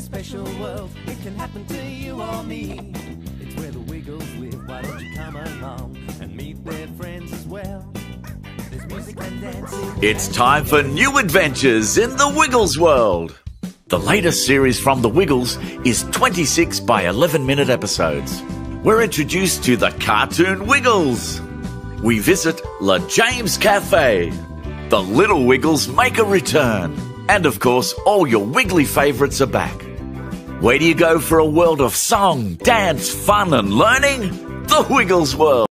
a special world. It can happen to you or me. It's where the Wiggles live. Why don't you come along and meet their friends as well? There's music and dancing. It's time for new adventures in the Wiggles world. The latest series from the Wiggles is 26 by 11 minute episodes. We're introduced to the cartoon Wiggles. We visit La James Cafe. The Little Wiggles make a return. And of course, all your Wiggly favourites are back. Where do you go for a world of song, dance, fun, and learning? The Wiggles World.